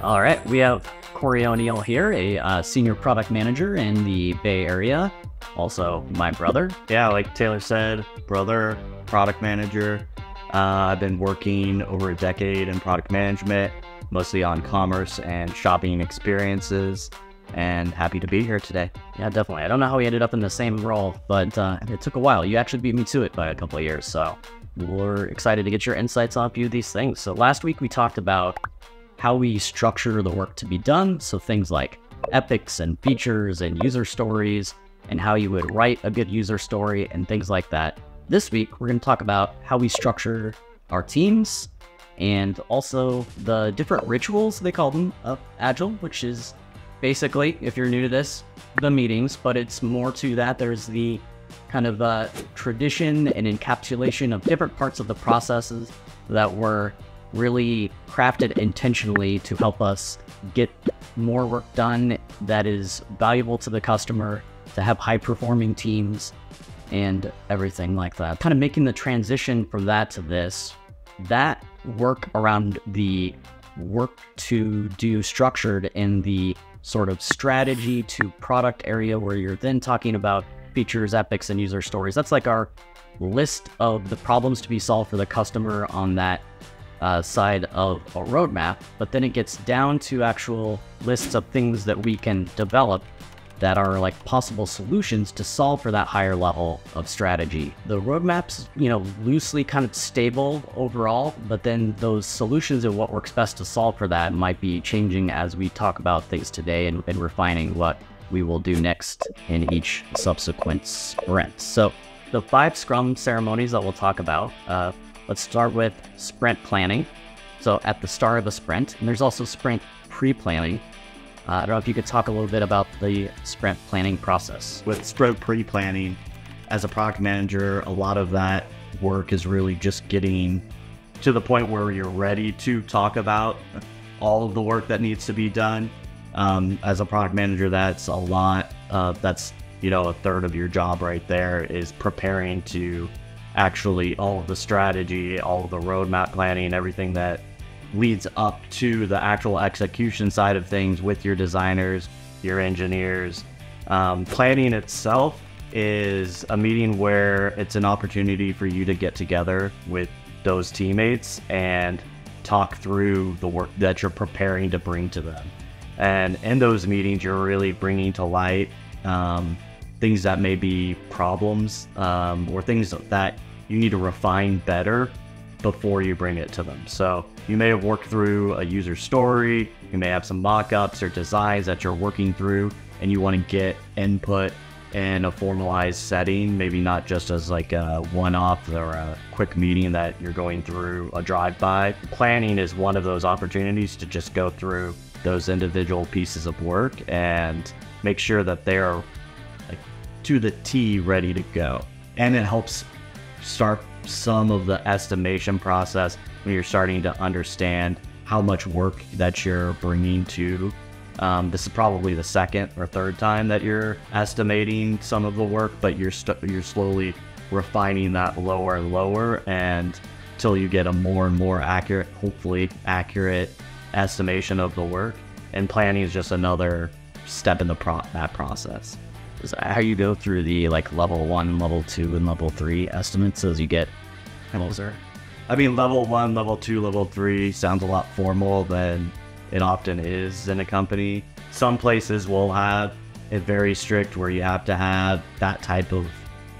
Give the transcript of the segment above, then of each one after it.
All right, we have Corey O'Neal here, a uh, senior product manager in the Bay Area. Also, my brother. Yeah, like Taylor said, brother, product manager. Uh, I've been working over a decade in product management, mostly on commerce and shopping experiences, and happy to be here today. Yeah, definitely. I don't know how we ended up in the same role, but uh, it took a while. You actually beat me to it by a couple of years, so we're excited to get your insights on a few of these things. So last week we talked about how we structure the work to be done. So things like epics and features and user stories and how you would write a good user story and things like that. This week, we're going to talk about how we structure our teams and also the different rituals, they call them, of Agile, which is basically, if you're new to this, the meetings, but it's more to that. There's the kind of uh, tradition and encapsulation of different parts of the processes that were really crafted intentionally to help us get more work done that is valuable to the customer, to have high performing teams, and everything like that. Kind of making the transition from that to this, that work around the work to do structured in the sort of strategy to product area where you're then talking about features, epics, and user stories. That's like our list of the problems to be solved for the customer on that uh, side of a roadmap, but then it gets down to actual lists of things that we can develop that are like possible solutions to solve for that higher level of strategy. The roadmap's, you know, loosely kind of stable overall, but then those solutions and what works best to solve for that might be changing as we talk about things today and, and refining what we will do next in each subsequent sprint. So the five Scrum ceremonies that we'll talk about, uh, Let's start with sprint planning. So at the start of a sprint, and there's also sprint pre-planning. Uh, I don't know if you could talk a little bit about the sprint planning process. With sprint pre-planning, as a product manager, a lot of that work is really just getting to the point where you're ready to talk about all of the work that needs to be done. Um, as a product manager, that's a lot. Uh, that's you know a third of your job right there is preparing to actually all of the strategy, all of the roadmap planning, everything that leads up to the actual execution side of things with your designers, your engineers. Um, planning itself is a meeting where it's an opportunity for you to get together with those teammates and talk through the work that you're preparing to bring to them. And in those meetings, you're really bringing to light um, things that may be problems um, or things that you need to refine better before you bring it to them. So you may have worked through a user story, you may have some mock-ups or designs that you're working through and you want to get input in a formalized setting, maybe not just as like a one-off or a quick meeting that you're going through a drive-by. Planning is one of those opportunities to just go through those individual pieces of work and make sure that they're like to the T ready to go. And it helps start some of the estimation process when you're starting to understand how much work that you're bringing to. Um, this is probably the second or third time that you're estimating some of the work, but you're you you're slowly refining that lower and lower, and until you get a more and more accurate, hopefully accurate estimation of the work. And planning is just another step in the pro- that process how you go through the like level one, level two, and level three estimates as you get closer. I mean, level one, level two, level three sounds a lot formal than it often is in a company. Some places will have it very strict where you have to have that type of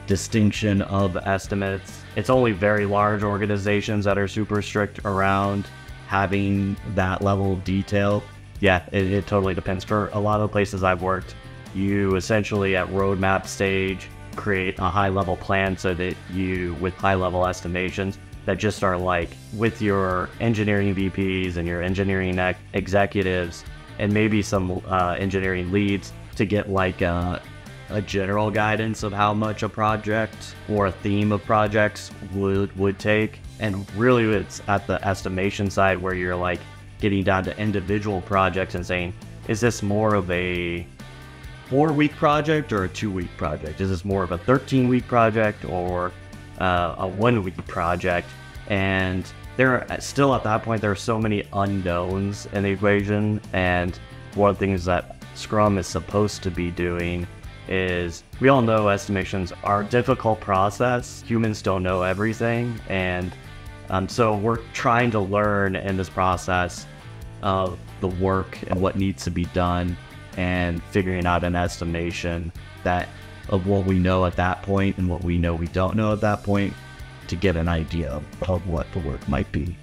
distinction of estimates. It's only very large organizations that are super strict around having that level of detail. Yeah, it, it totally depends. For a lot of places I've worked, you essentially at roadmap stage create a high level plan so that you, with high level estimations, that just are like with your engineering VPs and your engineering executives and maybe some uh, engineering leads to get like a, a, general guidance of how much a project or a theme of projects would would take. And really, it's at the estimation side where you're like getting down to individual projects and saying, is this more of a four week project or a two week project? Is this more of a 13 week project or uh, a one week project? And there are still at that point there are so many unknowns in the equation and one of the things that scrum is supposed to be doing is we all know estimations are a difficult process humans don't know everything and um, so we're trying to learn in this process of the work and what needs to be done and figuring out an estimation that of what we know at that point and what we know we don't know at that point to get an idea of what the work might be.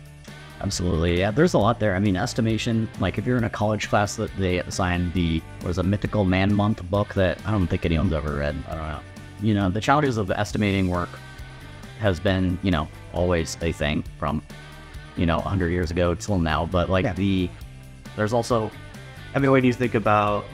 Absolutely. Yeah, there's a lot there. I mean, estimation, like if you're in a college class that they assign the, was a Mythical Man Month book that I don't think anyone's ever read. I don't know. You know, the challenges of estimating work has been, you know, always a thing from, you know, 100 years ago till now. But like yeah. the, there's also, I mean, when you think about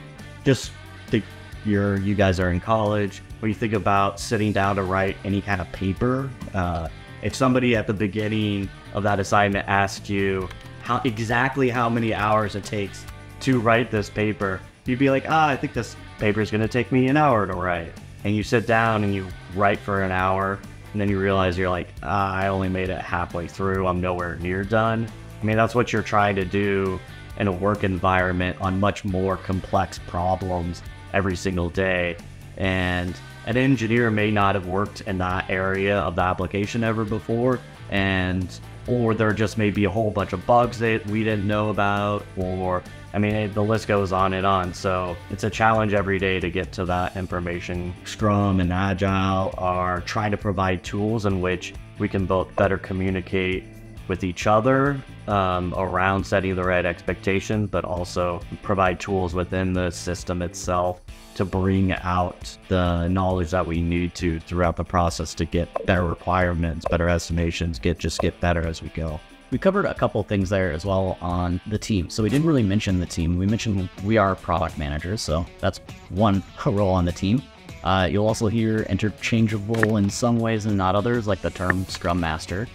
just the, you're, you guys are in college, when you think about sitting down to write any kind of paper, uh, if somebody at the beginning of that assignment asked you how exactly how many hours it takes to write this paper, you'd be like, ah, I think this paper is going to take me an hour to write. And you sit down and you write for an hour, and then you realize you're like, ah, I only made it halfway through. I'm nowhere near done. I mean, that's what you're trying to do in a work environment on much more complex problems every single day. And an engineer may not have worked in that area of the application ever before. And or there just may be a whole bunch of bugs that we didn't know about, or I mean, the list goes on and on. So it's a challenge every day to get to that information. Scrum and Agile are trying to provide tools in which we can both better communicate with each other um, around setting the right expectations, but also provide tools within the system itself to bring out the knowledge that we need to throughout the process to get better requirements, better estimations, get just get better as we go. We covered a couple things there as well on the team. So we didn't really mention the team. We mentioned we are product managers, so that's one role on the team. Uh, you'll also hear interchangeable in some ways and not others, like the term Scrum Master.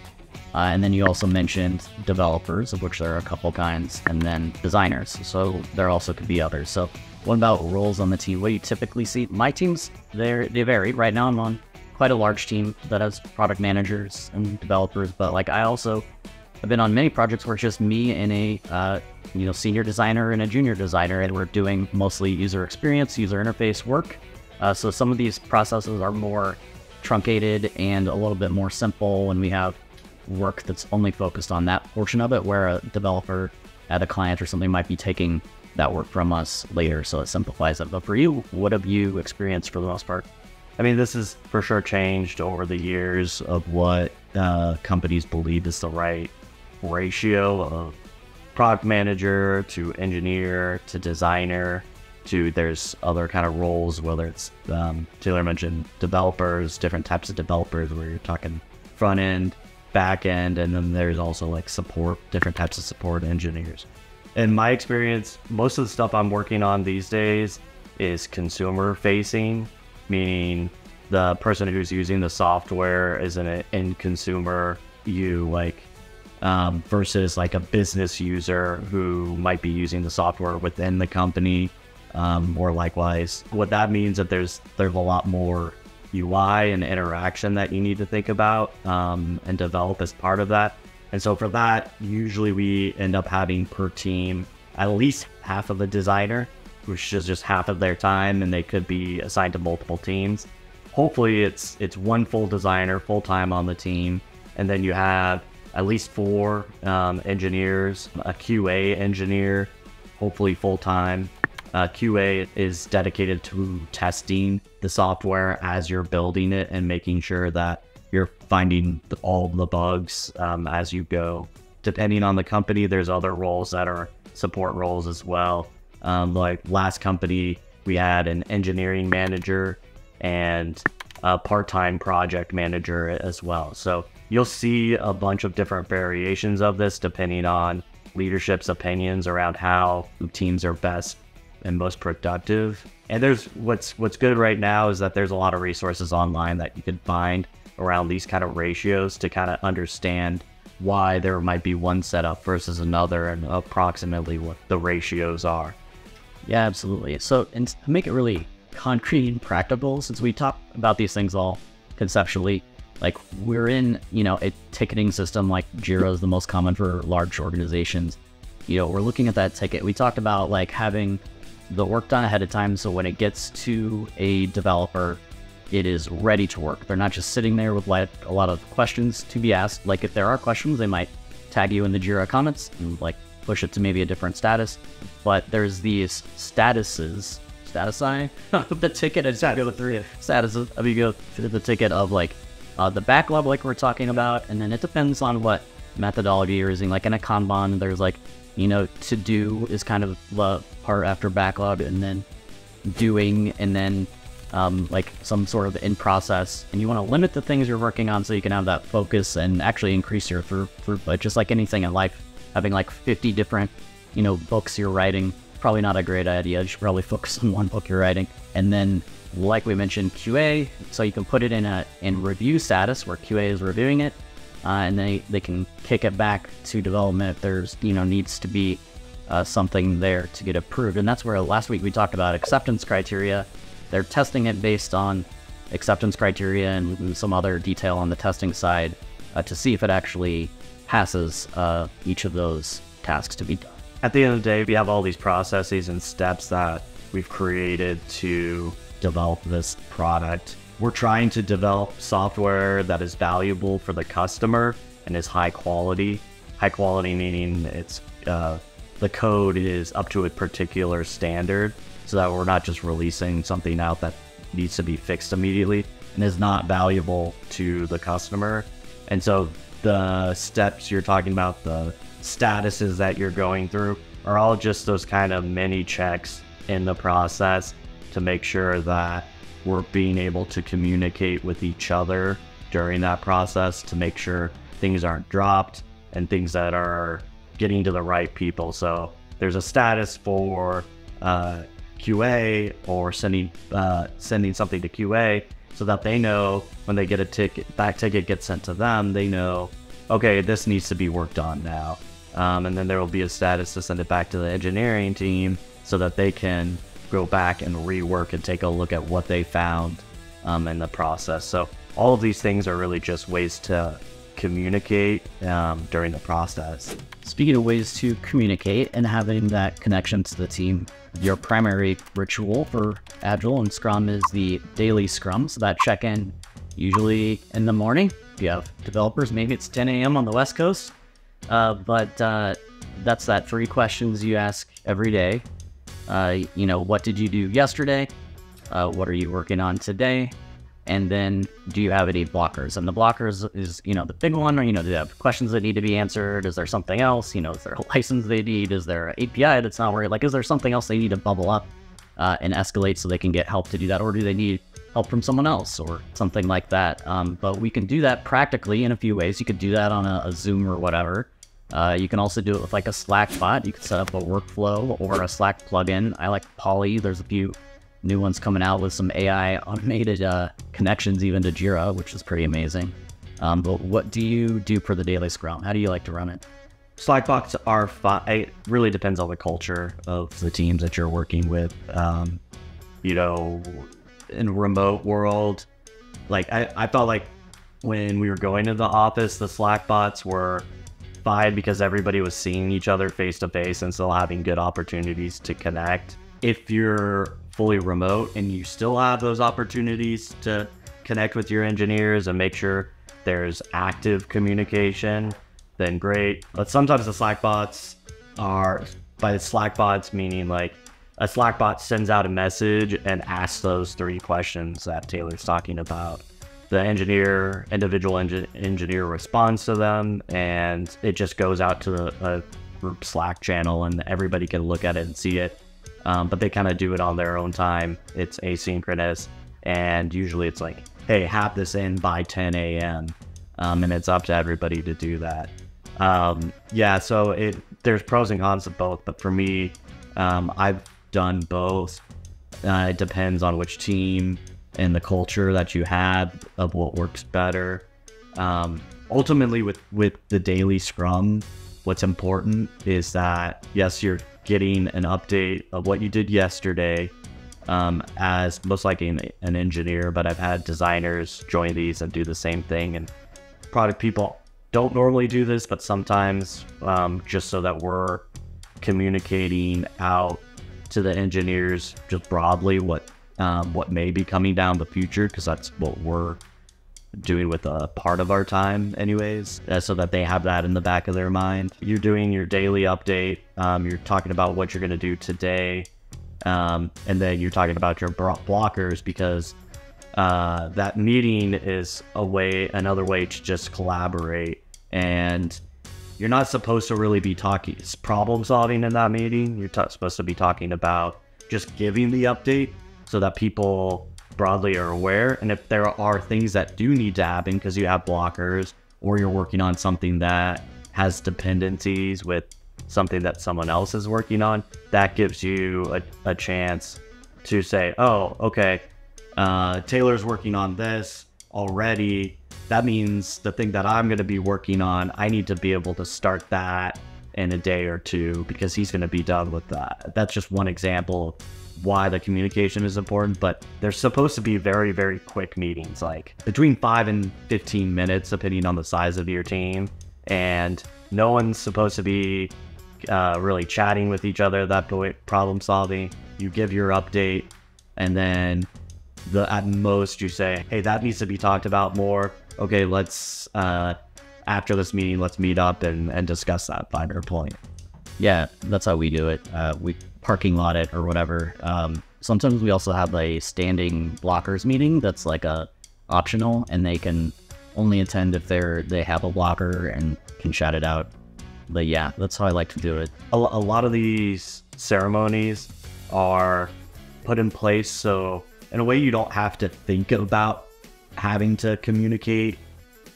Uh, and then you also mentioned developers, of which there are a couple kinds, and then designers. So there also could be others. So what about roles on the team? What do you typically see? My teams, they they vary. Right now, I'm on quite a large team that has product managers and developers, but like I also have been on many projects where it's just me and a uh, you know senior designer and a junior designer, and we're doing mostly user experience, user interface work. Uh, so some of these processes are more truncated and a little bit more simple, and we have work that's only focused on that portion of it, where a developer at a client or something might be taking that work from us later, so it simplifies it. But for you, what have you experienced for the most part? I mean, this has for sure changed over the years of what uh, companies believe is the right ratio of product manager to engineer to designer to there's other kind of roles, whether it's um, Taylor mentioned developers, different types of developers where you're talking front end, back end, and then there's also like support, different types of support engineers. In my experience, most of the stuff I'm working on these days is consumer facing, meaning the person who's using the software is an end consumer you like um, versus like a business user who might be using the software within the company um, or likewise what that means that there's there's a lot more UI and interaction that you need to think about um, and develop as part of that. And so for that, usually we end up having per team at least half of a designer, which is just half of their time, and they could be assigned to multiple teams. Hopefully, it's it's one full designer full time on the team, and then you have at least four um, engineers, a QA engineer, hopefully full time, uh, QA is dedicated to testing the software as you're building it and making sure that you're finding all the bugs um, as you go. Depending on the company, there's other roles that are support roles as well. Um, like last company, we had an engineering manager and a part-time project manager as well. So you'll see a bunch of different variations of this depending on leadership's opinions around how teams are best and most productive. And there's what's what's good right now is that there's a lot of resources online that you can find around these kind of ratios to kind of understand why there might be one setup versus another and approximately what the ratios are. Yeah, absolutely. So, and to make it really concrete and practical, since we talk about these things all conceptually, like we're in, you know, a ticketing system like Jira is the most common for large organizations. You know, we're looking at that ticket. We talked about like having the work done ahead of time so when it gets to a developer, it is ready to work. They're not just sitting there with like a lot of questions to be asked. Like if there are questions, they might tag you in the Jira comments and like push it to maybe a different status. But there's these statuses, statusi, the ticket is Status, go through statuses. Of you go through the ticket of like uh, the backlog, like we're talking about, and then it depends on what methodology you're using. Like in a Kanban, there's like you know to do is kind of the part after backlog, and then doing, and then um, like some sort of in process, and you want to limit the things you're working on so you can have that focus and actually increase your throughput. Just like anything in life, having like 50 different, you know, books you're writing, probably not a great idea. You should probably focus on one book you're writing, and then like we mentioned, QA, so you can put it in a in review status where QA is reviewing it, uh, and they they can kick it back to development if there's you know needs to be uh, something there to get approved, and that's where last week we talked about acceptance criteria they're testing it based on acceptance criteria and some other detail on the testing side uh, to see if it actually passes uh, each of those tasks to be done. At the end of the day, we have all these processes and steps that we've created to develop this product. We're trying to develop software that is valuable for the customer and is high quality. High quality meaning it's uh, the code is up to a particular standard so that we're not just releasing something out that needs to be fixed immediately and is not valuable to the customer. And so the steps you're talking about, the statuses that you're going through, are all just those kind of mini checks in the process to make sure that we're being able to communicate with each other during that process to make sure things aren't dropped and things that are getting to the right people. So there's a status for uh, QA or sending uh, sending something to QA so that they know when they get a ticket, that ticket gets sent to them, they know, okay, this needs to be worked on now. Um, and then there will be a status to send it back to the engineering team so that they can go back and rework and take a look at what they found um, in the process. So all of these things are really just ways to communicate um, during the process. Speaking of ways to communicate and having that connection to the team, your primary ritual for Agile and Scrum is the daily Scrum. So that check in usually in the morning. If you have developers, maybe it's 10 a.m. on the West Coast. Uh, but uh, that's that three questions you ask every day. Uh, you know, what did you do yesterday? Uh, what are you working on today? And then do you have any blockers? And the blockers is, you know, the big one, or, you know, do they have questions that need to be answered? Is there something else? You know, is there a license they need? Is there an API that's not working? Like, is there something else they need to bubble up uh, and escalate so they can get help to do that? Or do they need help from someone else or something like that? Um, but we can do that practically in a few ways. You could do that on a, a Zoom or whatever. Uh, you can also do it with like a Slack bot. You can set up a workflow or a Slack plugin. I like Polly. There's a few new ones coming out with some AI automated uh, connections even to Jira, which is pretty amazing. Um, but what do you do for the daily Scrum? How do you like to run it? Slackbots are fine. It really depends on the culture of the teams that you're working with. Um, you know, in remote world, like I, I felt like when we were going to the office, the Slack bots were fine because everybody was seeing each other face to face and still having good opportunities to connect. If you're fully remote and you still have those opportunities to connect with your engineers and make sure there's active communication, then great. But sometimes the Slack bots are, by the Slack bots, meaning like a Slack bot sends out a message and asks those three questions that Taylor's talking about. The engineer, individual engineer responds to them, and it just goes out to a group Slack channel, and everybody can look at it and see it um, but they kind of do it on their own time. It's asynchronous, and usually it's like, hey, have this in by 10 a.m. Um, and it's up to everybody to do that. Um, yeah, so it there's pros and cons of both, but for me, um, I've done both. Uh, it depends on which team and the culture that you have of what works better. Um, ultimately, with with the daily Scrum, what's important is that yes, you're getting an update of what you did yesterday, um, as most likely an, an engineer, but I've had designers join these and do the same thing. And product people don't normally do this, but sometimes um, just so that we're communicating out to the engineers just broadly what um, what may be coming down the future because that's what we're doing with a part of our time anyways uh, so that they have that in the back of their mind you're doing your daily update um, you're talking about what you're going to do today um, and then you're talking about your blockers because uh, that meeting is a way another way to just collaborate and you're not supposed to really be talking problem solving in that meeting. You're supposed to be talking about just giving the update so that people broadly are aware. And if there are things that do need to happen because you have blockers or you're working on something that has dependencies with something that someone else is working on, that gives you a, a chance to say, oh, okay, uh, Taylor's working on this already that means the thing that I'm going to be working on, I need to be able to start that in a day or two because he's going to be done with that. That's just one example why the communication is important, but they're supposed to be very, very quick meetings, like between five and 15 minutes, depending on the size of your team. And no one's supposed to be uh, really chatting with each other that point, problem solving. You give your update, and then the at most you say, hey, that needs to be talked about more okay, let's uh, after this meeting, let's meet up and, and discuss that finer point. Yeah, that's how we do it. Uh, we parking lot it or whatever. Um, sometimes we also have a standing blockers meeting that's like a optional, and they can only attend if they're they have a blocker and can chat it out. But yeah, that's how I like to do it. A, a lot of these ceremonies are put in place so in a way you don't have to think about having to communicate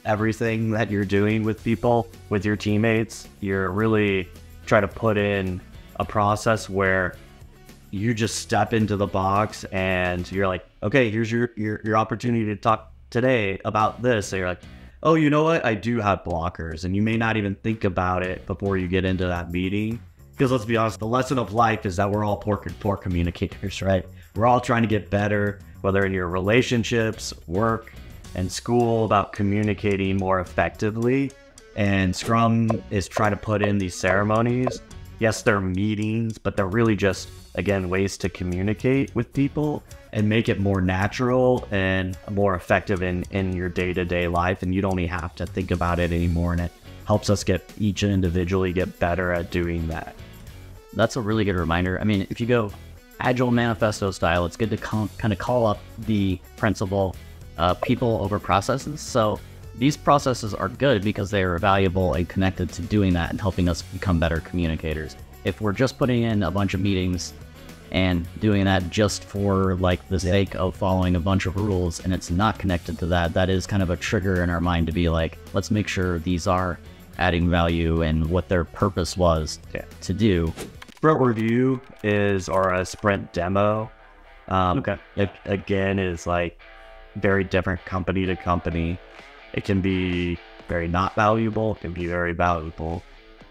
everything that you're doing with people, with your teammates. You're really trying to put in a process where you just step into the box and you're like, okay, here's your your, your opportunity to talk today about this. So you're like, oh, you know what? I do have blockers. And you may not even think about it before you get into that meeting. Because let's be honest, the lesson of life is that we're all poor, poor communicators, right? We're all trying to get better whether in your relationships, work, and school, about communicating more effectively. And Scrum is trying to put in these ceremonies. Yes, they're meetings, but they're really just, again, ways to communicate with people and make it more natural and more effective in, in your day to day life. And you don't even have to think about it anymore. And it helps us get each individually get better at doing that. That's a really good reminder. I mean, if you go agile manifesto style, it's good to kind of call up the principle uh, people over processes. So these processes are good because they are valuable and connected to doing that and helping us become better communicators. If we're just putting in a bunch of meetings and doing that just for like the sake of following a bunch of rules and it's not connected to that, that is kind of a trigger in our mind to be like, let's make sure these are adding value and what their purpose was yeah. to do sprint review is or a sprint demo. Um, okay. It again is like very different company to company. It can be very not valuable. It can be very valuable.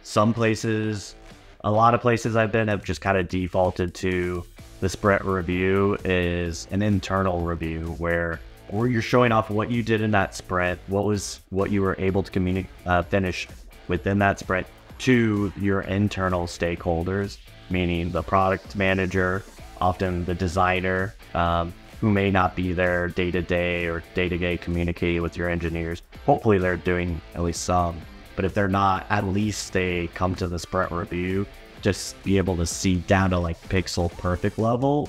Some places, a lot of places I've been have just kind of defaulted to the sprint review is an internal review where where you're showing off what you did in that sprint, what was what you were able to communicate uh, finish within that sprint, to your internal stakeholders, meaning the product manager, often the designer, um, who may not be there day to day or day to day communicating with your engineers. Hopefully, they're doing at least some. But if they're not, at least they come to the sprint review, just be able to see down to like pixel perfect level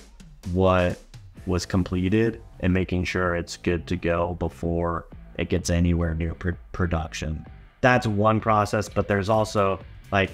what was completed and making sure it's good to go before it gets anywhere near pr- production that's one process, but there's also like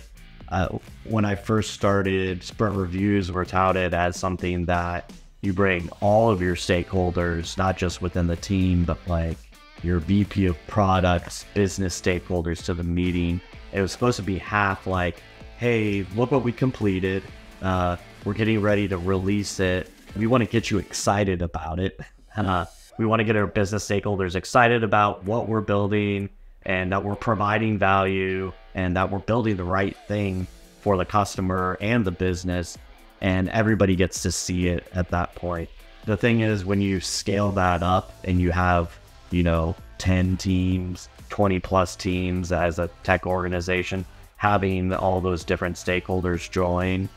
uh, when I first started, sprint reviews were touted as something that you bring all of your stakeholders, not just within the team, but like your VP of products, business stakeholders to the meeting. It was supposed to be half like, hey, look what we completed. Uh, we're getting ready to release it. We want to get you excited about it. Uh, we want to get our business stakeholders excited about what we're building, and that we're providing value and that we're building the right thing for the customer and the business. And everybody gets to see it at that point. The thing is, when you scale that up and you have, you know, 10 teams, 20 plus teams as a tech organization, having all those different stakeholders join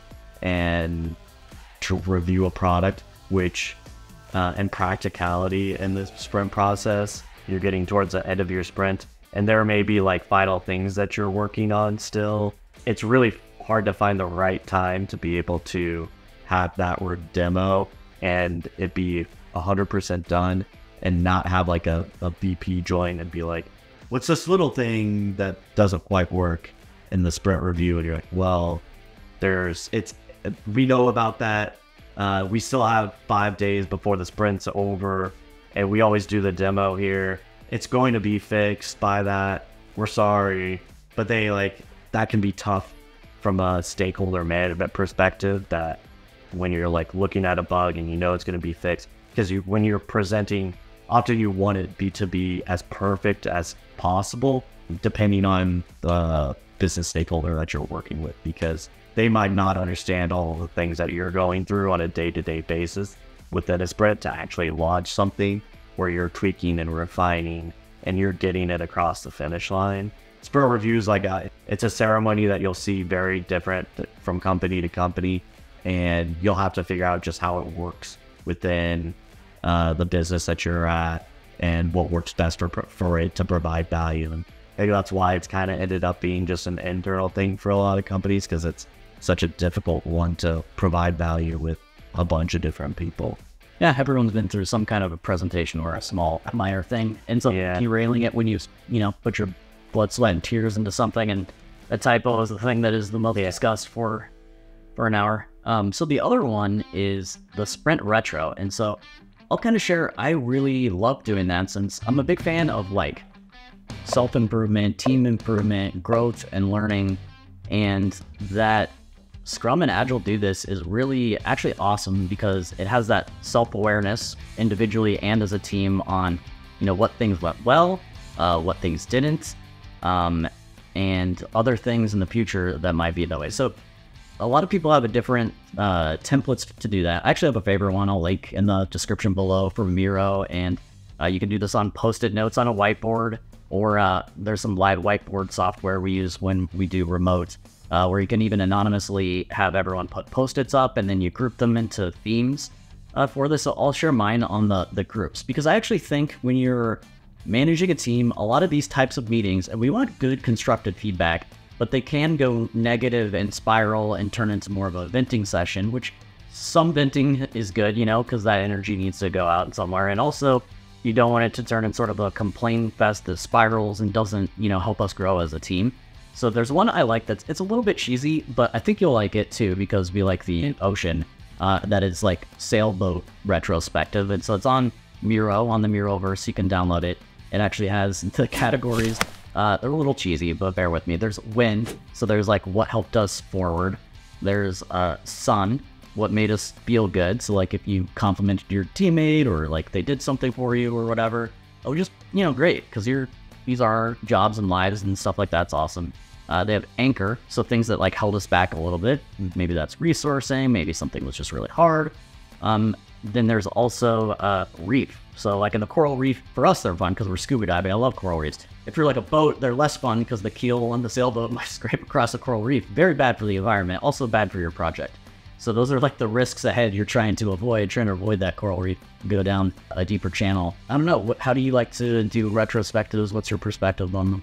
and to review a product, which uh, and practicality in the sprint process, you're getting towards the end of your sprint, and there may be like final things that you're working on still. It's really hard to find the right time to be able to have that word demo and it be 100% done and not have like a, a VP join and be like, what's this little thing that doesn't quite work in the sprint review? And you're like, well, there's, it's, we know about that. Uh, we still have five days before the sprint's over and we always do the demo here. It's going to be fixed by that. We're sorry. But they like, that can be tough from a stakeholder management perspective that when you're like looking at a bug and you know it's going to be fixed because you when you're presenting often you want it be to be as perfect as possible depending on the business stakeholder that you're working with because they might not understand all the things that you're going through on a day-to-day basis within a sprint to actually launch something where you're tweaking and refining and you're getting it across the finish line sprint reviews like a, it's a ceremony that you'll see very different from company to company and you'll have to figure out just how it works within uh, the business that you're at and what works best for, for it to provide value and maybe that's why it's kind of ended up being just an internal thing for a lot of companies because it's such a difficult one to provide value with a bunch of different people yeah, everyone's been through some kind of a presentation or a small minor thing, and so yeah. derailing it when you, you know, put your blood, sweat, and tears into something, and a typo is the thing that is the most discussed for for an hour. Um, so the other one is the sprint retro, and so I'll kind of share. I really love doing that since I'm a big fan of like self improvement, team improvement, growth, and learning, and that Scrum and Agile do this is really actually awesome because it has that self awareness individually and as a team on you know what things went well, uh, what things didn't, um, and other things in the future that might be that way. So a lot of people have a different uh, templates to do that. I actually have a favorite one I'll link in the description below for Miro, and uh, you can do this on post-it notes on a whiteboard, or uh, there's some live whiteboard software we use when we do remote, uh, where you can even anonymously have everyone put post-its up, and then you group them into themes uh, for this. So I'll share mine on the the groups because I actually think when you're managing a team, a lot of these types of meetings, and we want good constructive feedback, but they can go negative and spiral and turn into more of a venting session, which some venting is good, you know, because that energy needs to go out somewhere. And also, you don't want it to turn in sort of a complain fest that spirals and doesn't, you know, help us grow as a team. So there's one I like that's it's a little bit cheesy, but I think you'll like it too because we like the ocean. Uh, that is like sailboat retrospective, and so it's on Miro on the Miroverse. You can download it. It actually has the categories. Uh, they're a little cheesy, but bear with me. There's wind, so there's like what helped us forward. There's uh, sun, what made us feel good. So like if you complimented your teammate or like they did something for you or whatever, oh, just you know, great because you're these are jobs and lives and stuff like that's awesome. Uh, they have anchor, so things that like held us back a little bit. Maybe that's resourcing, maybe something was just really hard. Um, then there's also uh, reef. So like in the coral reef, for us they're fun because we're scuba diving. I love coral reefs. If you're like a boat, they're less fun because the keel on the sailboat might scrape across a coral reef. Very bad for the environment, also bad for your project. So those are like the risks ahead you're trying to avoid, trying to avoid that coral reef, go down a deeper channel. I don't know, how do you like to do retrospectives? What's your perspective on them?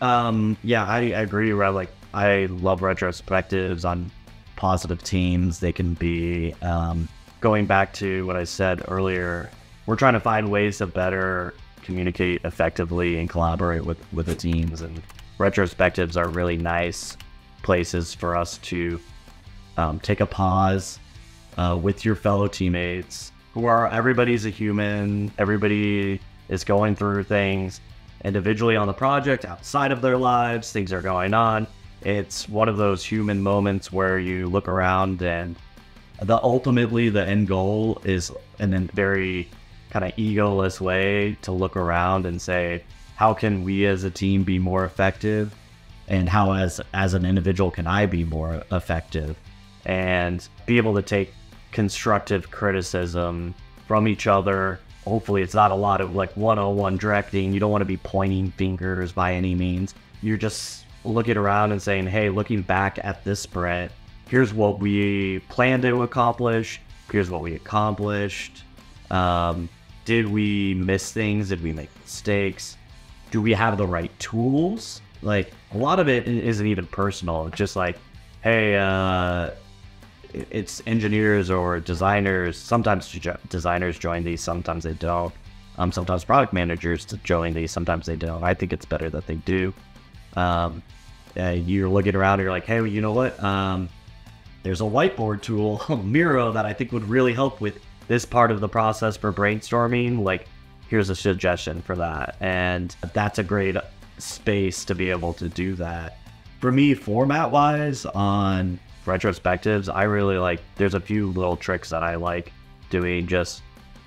Um, yeah, I, I agree. Right, like I love retrospectives on positive teams. They can be um, going back to what I said earlier, we're trying to find ways to better communicate effectively and collaborate with, with the teams. And retrospectives are really nice places for us to um, take a pause uh, with your fellow teammates who are everybody's a human, everybody is going through things individually on the project, outside of their lives, things are going on. It's one of those human moments where you look around and the ultimately the end goal is in a very kind of egoless way to look around and say how can we as a team be more effective and how as as an individual can i be more effective and be able to take constructive criticism from each other. Hopefully, it's not a lot of like one on one directing. You don't want to be pointing fingers by any means. You're just looking around and saying, hey, looking back at this sprint, here's what we planned to accomplish, here's what we accomplished. Um, did we miss things? Did we make mistakes? Do we have the right tools? Like a lot of it isn't even personal. It's just like, hey, uh, it's engineers or designers. Sometimes designers join these, sometimes they don't. Um, sometimes product managers join these, sometimes they don't. I think it's better that they do. Um, uh, you're looking around and you're like, hey, you know what? Um, there's a whiteboard tool, Miro, that I think would really help with this part of the process for brainstorming. Like, here's a suggestion for that. And that's a great space to be able to do that. For me, format wise, on retrospectives, I really like, there's a few little tricks that I like doing. Just,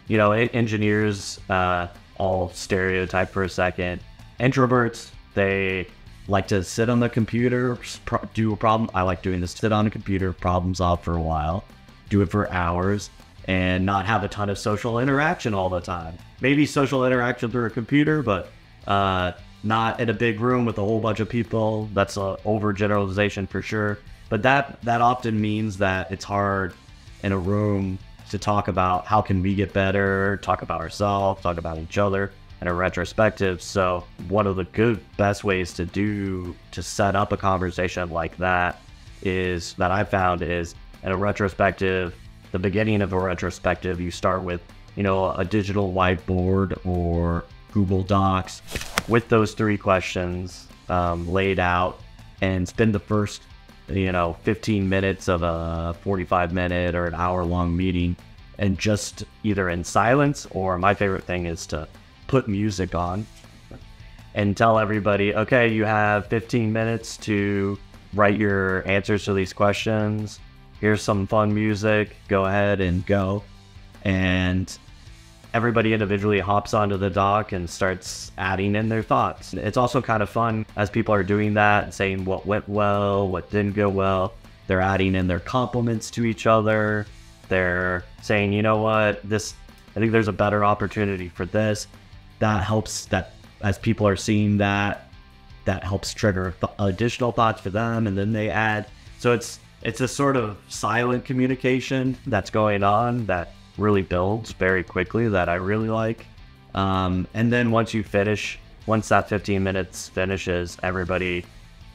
you know, engineers, uh, all stereotype for a second. Introverts, they like to sit on the computer, do a problem. I like doing this sit on a computer, problem solve for a while, do it for hours, and not have a ton of social interaction all the time. Maybe social interaction through a computer, but uh, not in a big room with a whole bunch of people. That's a overgeneralization for sure. But that that often means that it's hard in a room to talk about how can we get better, talk about ourselves, talk about each other and a retrospective. So one of the good best ways to do to set up a conversation like that is that I found is in a retrospective, the beginning of a retrospective, you start with, you know, a digital whiteboard or Google Docs with those three questions um, laid out and spend the first, you know, 15 minutes of a 45 minute or an hour long meeting and just either in silence or my favorite thing is to put music on and tell everybody, okay, you have 15 minutes to write your answers to these questions. Here's some fun music. Go ahead and go. And everybody individually hops onto the dock and starts adding in their thoughts. It's also kind of fun as people are doing that, saying what went well, what didn't go well. They're adding in their compliments to each other. They're saying, you know what, this, I think there's a better opportunity for this that helps that as people are seeing that that helps trigger th- additional thoughts for them and then they add. So it's it's a sort of silent communication that's going on that really builds very quickly that i really like. Um, and then once you finish once that 15 minutes finishes everybody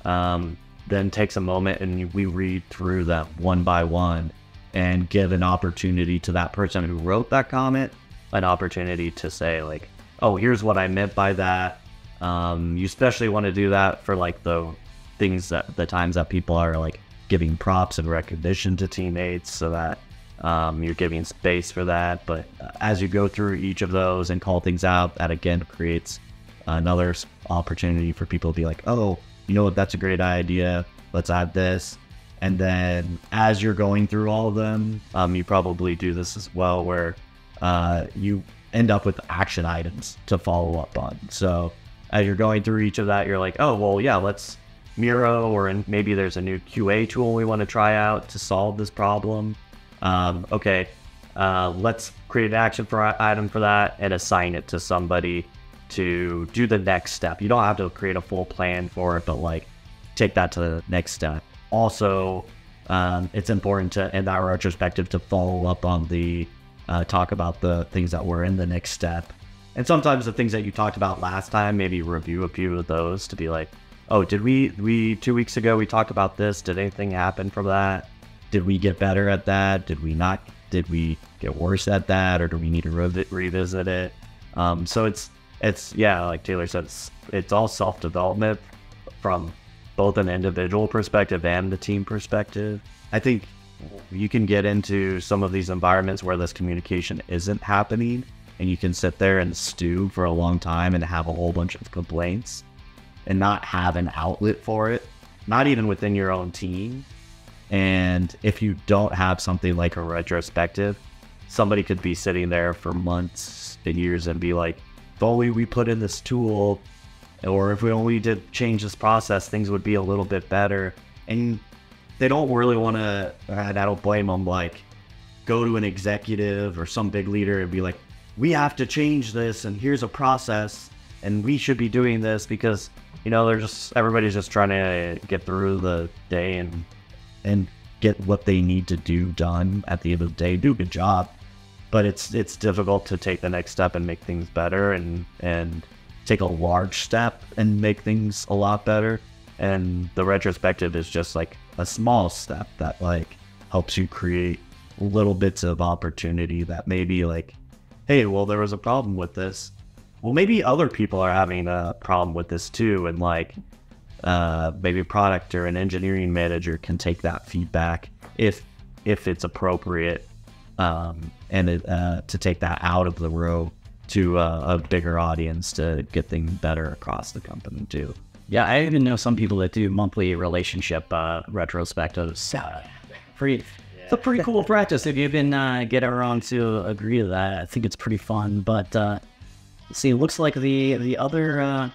um, then takes a moment and we read through them one by one and give an opportunity to that person who wrote that comment an opportunity to say like oh, here's what I meant by that. Um, you especially want to do that for like the things that the times that people are like giving props and recognition to teammates so that um, you're giving space for that. But uh, as you go through each of those and call things out, that again creates another opportunity for people to be like, oh, you know what, that's a great idea. Let's add this. And then as you're going through all of them, um, you probably do this as well, where uh, you end up with action items to follow up on. So as you're going through each of that, you're like, oh, well, yeah, let's Miro, or in, maybe there's a new QA tool we want to try out to solve this problem. Um, okay, uh, let's create an action for item for that and assign it to somebody to do the next step. You don't have to create a full plan for it, but like take that to the next step. Also, um, it's important to in that retrospective to follow up on the uh, talk about the things that were in the next step. And sometimes the things that you talked about last time, maybe review a few of those to be like, oh, did we, we, two weeks ago, we talked about this. Did anything happen from that? Did we get better at that? Did we not? Did we get worse at that? Or do we need to re- revisit it? Um, so it's, it's, yeah, like Taylor said, it's, it's all self development from both an individual perspective and the team perspective. I think you can get into some of these environments where this communication isn't happening and you can sit there and stew for a long time and have a whole bunch of complaints and not have an outlet for it, not even within your own team. And if you don't have something like a retrospective, somebody could be sitting there for months and years and be like, if only we put in this tool, or if we only did change this process, things would be a little bit better. And they don't really want to, uh, and I don't blame them, like, go to an executive or some big leader and be like, we have to change this, and here's a process, and we should be doing this because, you know, they're just, everybody's just trying to get through the day and, and get what they need to do done at the end of the day, do a good job. But it's, it's difficult to take the next step and make things better and, and take a large step and make things a lot better. And the retrospective is just like a small step that like helps you create little bits of opportunity that maybe like, hey, well, there was a problem with this. Well, maybe other people are having a problem with this too. And like, uh, maybe a product or an engineering manager can take that feedback if if it's appropriate, um, and it, uh, to take that out of the row to uh, a bigger audience to get things better across the company too. Yeah, I even know some people that do monthly relationship uh, retrospectives. Uh, pretty, it's a pretty cool practice if you can uh, get around to agree to that. I think it's pretty fun. But uh, see, it looks like the the other uh,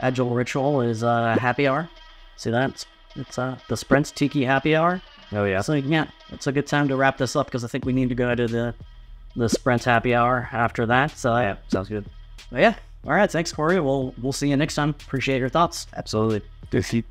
agile ritual is uh, happy hour. See that? It's, it's uh, the Sprints Tiki Happy Hour. Oh yeah. So yeah, it's a good time to wrap this up because I think we need to go to the the Sprints Happy Hour after that. So Yeah, sounds good. but yeah. All right, thanks, Corey. We'll we'll see you next time. Appreciate your thoughts. Absolutely. If you